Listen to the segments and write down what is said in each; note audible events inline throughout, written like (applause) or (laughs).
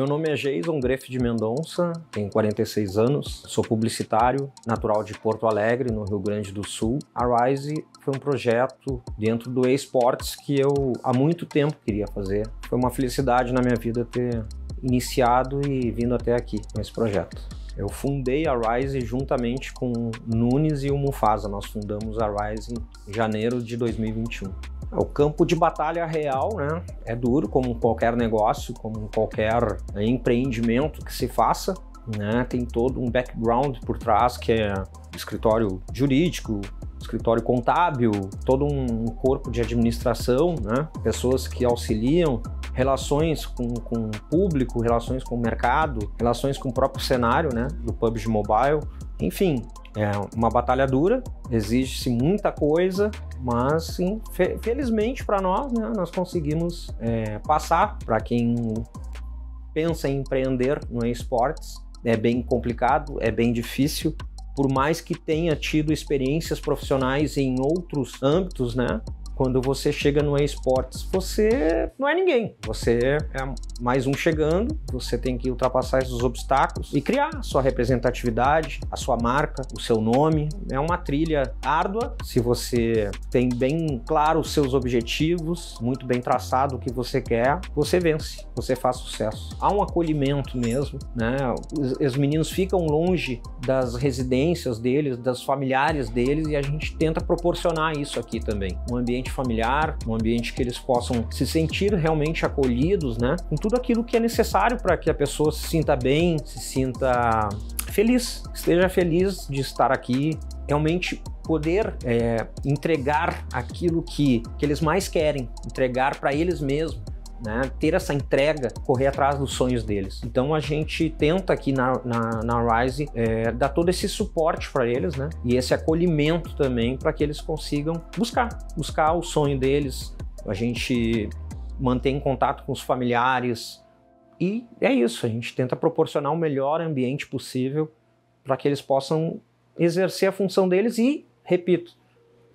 Meu nome é Jason Greff de Mendonça, tenho 46 anos, sou publicitário, natural de Porto Alegre, no Rio Grande do Sul. A Rise foi um projeto dentro do eSports que eu há muito tempo queria fazer. Foi uma felicidade na minha vida ter iniciado e vindo até aqui com esse projeto. Eu fundei a Rise juntamente com Nunes e o Mufasa. Nós fundamos a Rise em janeiro de 2021. O campo de batalha real né, é duro, como qualquer negócio, como qualquer empreendimento que se faça. Né, tem todo um background por trás que é escritório jurídico, escritório contábil, todo um corpo de administração, né, pessoas que auxiliam, relações com, com o público, relações com o mercado, relações com o próprio cenário né, do PUBG Mobile. Enfim, é uma batalha dura, exige-se muita coisa, mas sim, fe felizmente para nós, né, nós conseguimos é, passar para quem pensa em empreender no esportes. É bem complicado, é bem difícil, por mais que tenha tido experiências profissionais em outros âmbitos, né? quando você chega no esportes, você não é ninguém. Você é mais um chegando, você tem que ultrapassar esses obstáculos e criar a sua representatividade, a sua marca, o seu nome. É uma trilha árdua. Se você tem bem claro os seus objetivos, muito bem traçado o que você quer, você vence, você faz sucesso. Há um acolhimento mesmo, né? Os, os meninos ficam longe das residências deles, das familiares deles e a gente tenta proporcionar isso aqui também. Um ambiente familiar, um ambiente que eles possam se sentir realmente acolhidos, né? Com tudo aquilo que é necessário para que a pessoa se sinta bem, se sinta feliz, esteja feliz de estar aqui, realmente poder é, entregar aquilo que, que eles mais querem, entregar para eles mesmos, né, ter essa entrega, correr atrás dos sonhos deles. Então a gente tenta aqui na, na, na Rise é, dar todo esse suporte para eles, né, e esse acolhimento também para que eles consigam buscar, buscar o sonho deles. A gente mantém contato com os familiares e é isso. A gente tenta proporcionar o melhor ambiente possível para que eles possam exercer a função deles e, repito,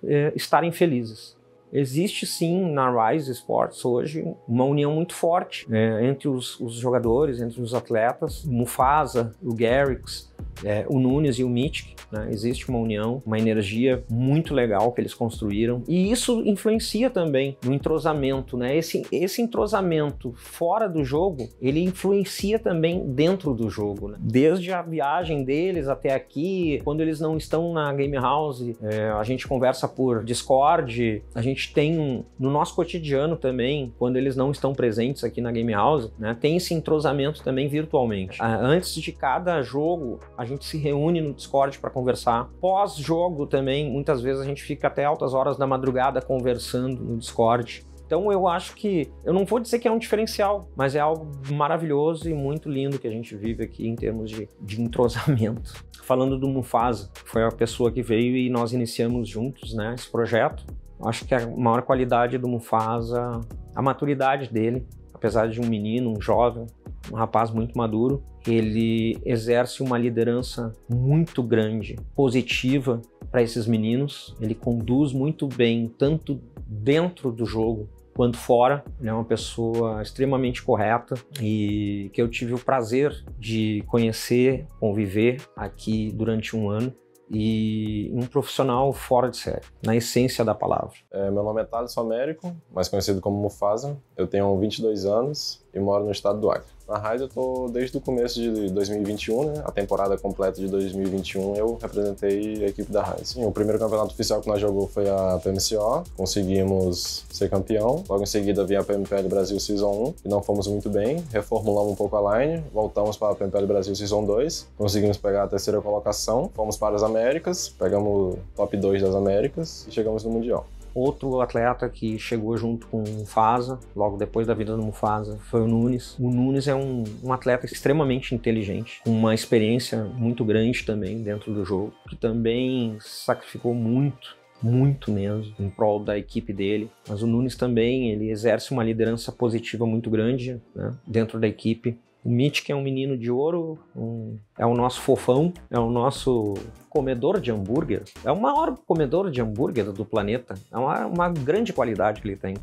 é, estarem felizes. Existe sim na Rise Sports hoje uma união muito forte né, entre os, os, jogadores, entre os atletas. O Mufasa, o Garrix, é, o Nunes e o Mitch, né, existe uma união, uma energia muito legal que eles construíram e isso influencia também no entrosamento, né? Esse, esse entrosamento fora do jogo, ele influencia também dentro do jogo, né? Desde a viagem deles até aqui, quando eles não estão na Game House, é, a gente conversa por Discord, a gente tem no nosso cotidiano também, quando eles não estão presentes aqui na Game House, né? Tem esse entrosamento também virtualmente. Antes de cada jogo, a gente se reúne no Discord para conversar. Pós-jogo também, muitas vezes a gente fica até altas horas da madrugada conversando no Discord. Então eu acho que, eu não vou dizer que é um diferencial, mas é algo maravilhoso e muito lindo que a gente vive aqui em termos de, de entrosamento. (laughs) Falando do Mufasa, foi a pessoa que veio e nós iniciamos juntos né, esse projeto. Acho que a maior qualidade do Mufasa, a maturidade dele, apesar de um menino, um jovem, um rapaz muito maduro, ele exerce uma liderança muito grande, positiva para esses meninos. Ele conduz muito bem, tanto dentro do jogo quanto fora. Ele é uma pessoa extremamente correta e que eu tive o prazer de conhecer, conviver aqui durante um ano e um profissional fora de série, na essência da palavra. É, meu nome é Thales Américo, mais conhecido como Mufasa. Eu tenho 22 anos e moro no estado do Acre. Na Raiz eu tô desde o começo de 2021, né? A temporada completa de 2021 eu representei a equipe da Raiz. O primeiro campeonato oficial que nós jogou foi a PMCO, conseguimos ser campeão. Logo em seguida vinha a PMPL Brasil Season 1 e não fomos muito bem. Reformulamos um pouco a line, voltamos para a PMPL Brasil Season 2, conseguimos pegar a terceira colocação, fomos para as Américas, pegamos top 2 das Américas e chegamos no Mundial. Outro atleta que chegou junto com o Mufasa, logo depois da vida do Mufasa, foi o Nunes. O Nunes é um, um atleta extremamente inteligente, com uma experiência muito grande também dentro do jogo, que também sacrificou muito muito mesmo em prol da equipe dele. Mas o Nunes também ele exerce uma liderança positiva muito grande né, dentro da equipe. O Mitch, que é um menino de ouro, um, é o nosso fofão, é o nosso comedor de hambúrguer. É o maior comedor de hambúrguer do planeta. É uma, uma grande qualidade que ele tem.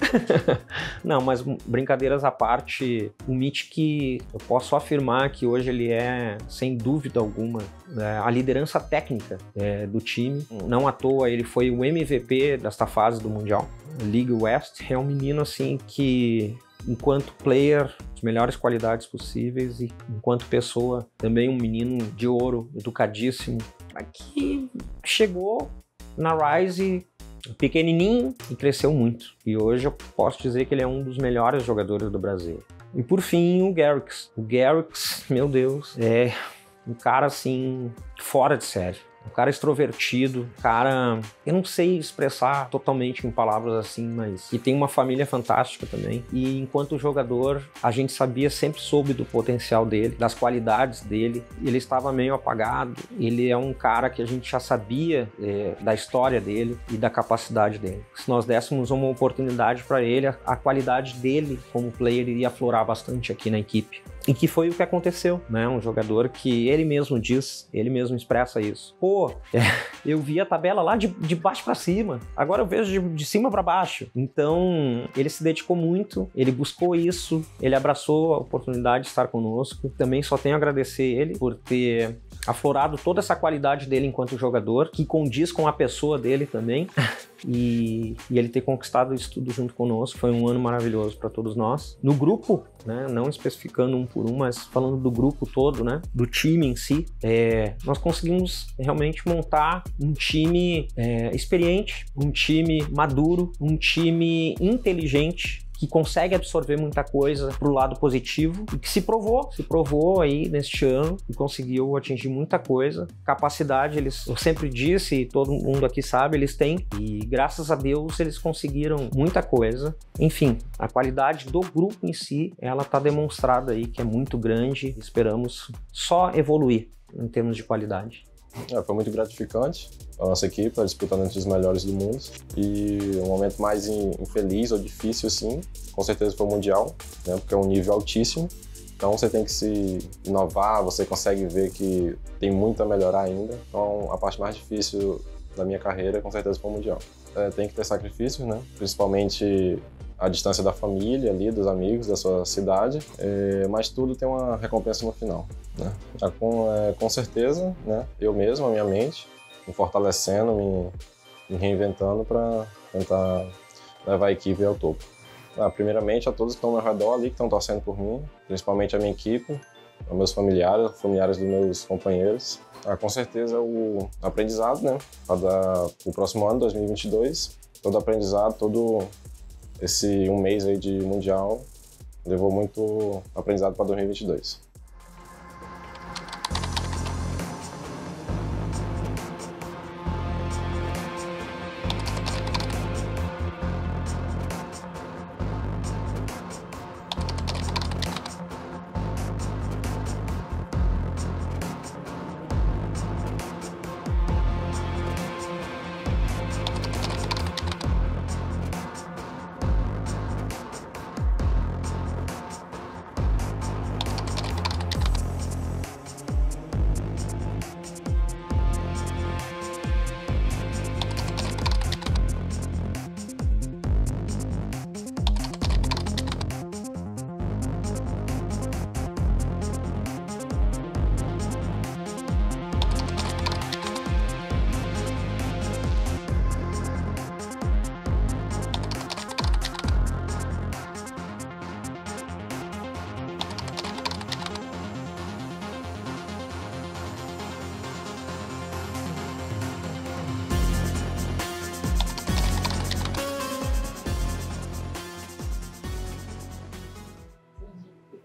(laughs) Não, mas brincadeiras à parte, o Mitic, eu posso afirmar que hoje ele é, sem dúvida alguma, é, a liderança técnica é, do time. Não à toa ele foi o MVP desta fase do Mundial. League West é um menino assim que enquanto player, as melhores qualidades possíveis e enquanto pessoa, também um menino de ouro, educadíssimo, que chegou na Rise pequenininho e cresceu muito. E hoje eu posso dizer que ele é um dos melhores jogadores do Brasil. E por fim, o Garrix. O Garrix, meu Deus, é um cara assim fora de série um cara extrovertido, cara, eu não sei expressar totalmente em palavras assim, mas que tem uma família fantástica também. E enquanto jogador, a gente sabia, sempre soube do potencial dele, das qualidades dele. Ele estava meio apagado. Ele é um cara que a gente já sabia é, da história dele e da capacidade dele. Se nós dessemos uma oportunidade para ele, a qualidade dele como player iria aflorar bastante aqui na equipe. E que foi o que aconteceu, né? Um jogador que ele mesmo diz, ele mesmo expressa isso. Pô, é, eu vi a tabela lá de, de baixo para cima, agora eu vejo de, de cima para baixo. Então, ele se dedicou muito, ele buscou isso, ele abraçou a oportunidade de estar conosco. Também só tenho a agradecer ele por ter aflorado toda essa qualidade dele enquanto jogador, que condiz com a pessoa dele também. (laughs) E, e, ele ter conquistado isso tudo junto conosco foi um ano maravilhoso para todos nós. No grupo, né, não especificando um por um, mas falando do grupo todo, né, do time em si, é, nós conseguimos realmente montar um time é, experiente, um time maduro, um time inteligente que consegue absorver muita coisa pro lado positivo e que se provou, se provou aí neste ano e conseguiu atingir muita coisa. Capacidade, eles, eu sempre disse, e todo mundo aqui sabe, eles têm e graças a Deus eles conseguiram muita coisa. Enfim, a qualidade do grupo em si, ela tá demonstrada aí que é muito grande. Esperamos só evoluir em termos de qualidade. É, foi muito gratificante a nossa equipe, disputando entre os melhores do mundo. E o momento mais infeliz ou difícil, assim, com certeza foi o Mundial, né, porque é um nível altíssimo. Então você tem que se inovar, você consegue ver que tem muito a melhorar ainda. Então a parte mais difícil da minha carreira, com certeza, foi o Mundial. É, tem que ter sacrifícios, né? Principalmente a distância da família ali, dos amigos, da sua cidade, é, mas tudo tem uma recompensa no final. Né? Com, é, com certeza, né? eu mesmo, a minha mente, me fortalecendo, me, me reinventando para tentar levar a equipe ao topo. Ah, primeiramente, a todos que estão ao meu redor ali, que estão torcendo por mim, principalmente a minha equipe, aos meus familiares, familiares dos meus companheiros. Ah, com certeza o aprendizado, né? Para o próximo ano, 2022, todo aprendizado, todo esse um mês aí de mundial levou muito aprendizado para 2022.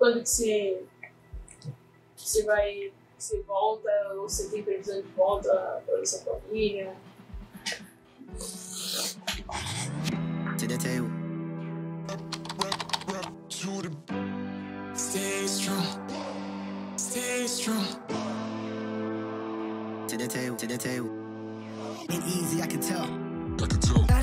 Quando que você, você vai, você volta, ou você tem previsão de volta para sua família? To the tail. Stay strong, stay strong. To the tail, to the tail. Ain't easy, I can tell. I can tell.